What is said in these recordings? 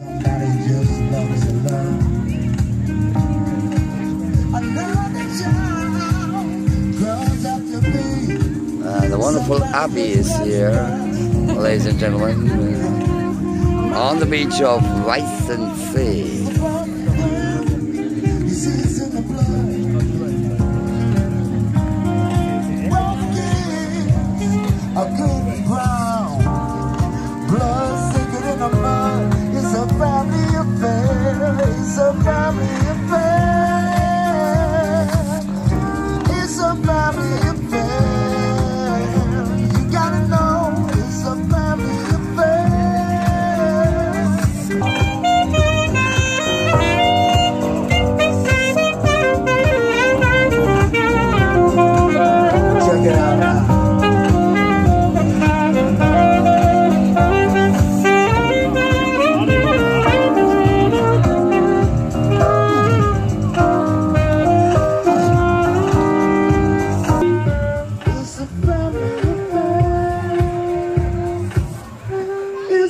Uh, the wonderful Abby is here, ladies and gentlemen, uh, on the beach of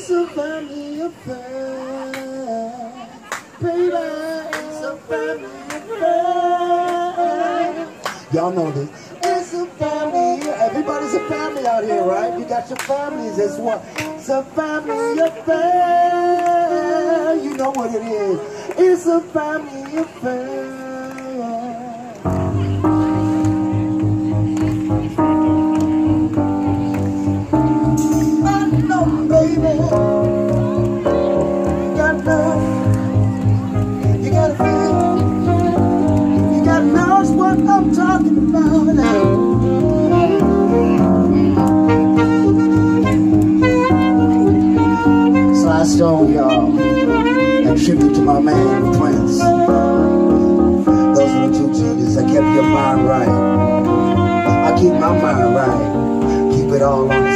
Sea. Y'all know this. It's a family. Everybody's a family out here, right? You got your families. It's what? It's a family affair. You know what it is. It's a family affair. To my man, Prince. Those are the two G's that kept your mind right. I keep my mind right. Keep it all on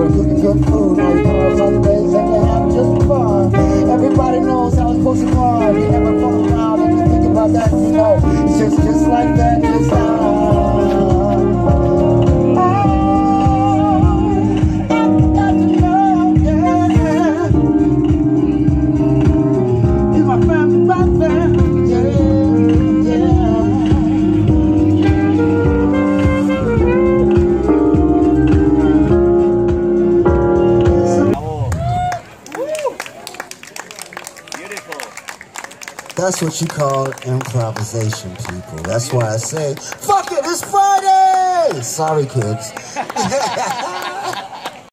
Lord. That's what you call improvisation, people. That's why I say, fuck it, it's Friday! Sorry, kids.